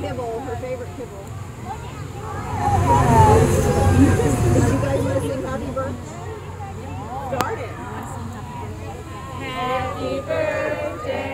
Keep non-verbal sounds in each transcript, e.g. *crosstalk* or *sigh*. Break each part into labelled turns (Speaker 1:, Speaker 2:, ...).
Speaker 1: kibble, her favorite kibble. Are you guys missing happy birthday? Start it.
Speaker 2: Happy birthday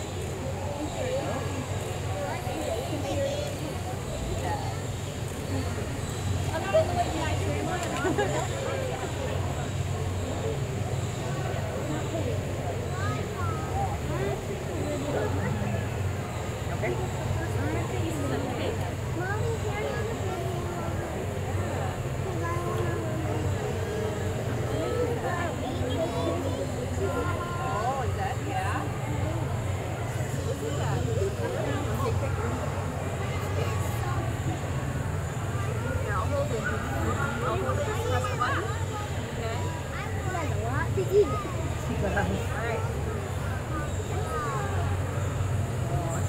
Speaker 1: Oh, is that? Yeah. Here, I'll hold it. I'll hold it. Just press the button. Okay. All right.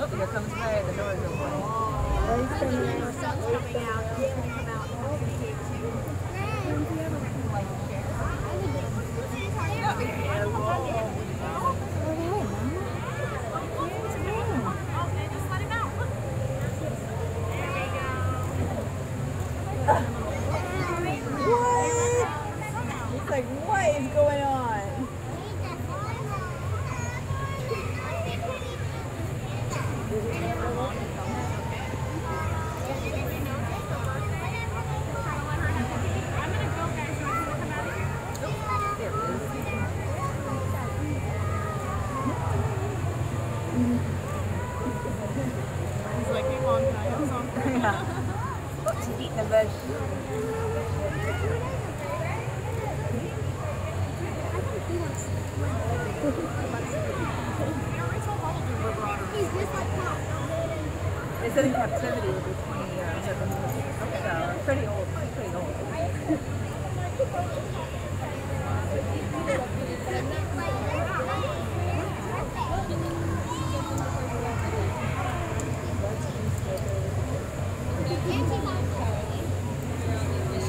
Speaker 3: oh, here comes Ray. The door's open.
Speaker 1: Son's coming out. Come out and help you too.
Speaker 3: What? It's like, what is going on?
Speaker 1: He's like, hey, mom, can I have some?
Speaker 3: Yeah. She's eating the bush. They said in captivity would be 20 years. So pretty old. Pretty old. She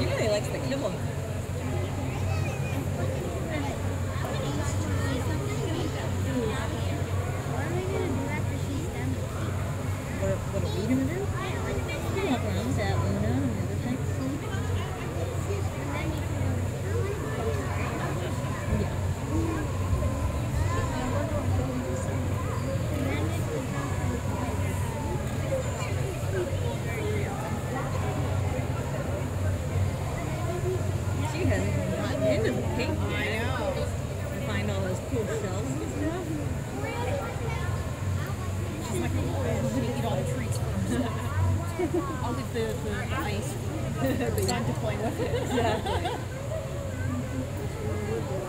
Speaker 3: really likes the kibble. What, what are we gonna do? Walk around with that Luna and everything. She hasn't gotten the cake. I know. To find all those cool shells and stuff.
Speaker 1: She's like, oh, I'm gonna eat all the treats first. I'll leave the, the ice son to play with it.
Speaker 3: Exactly. *laughs*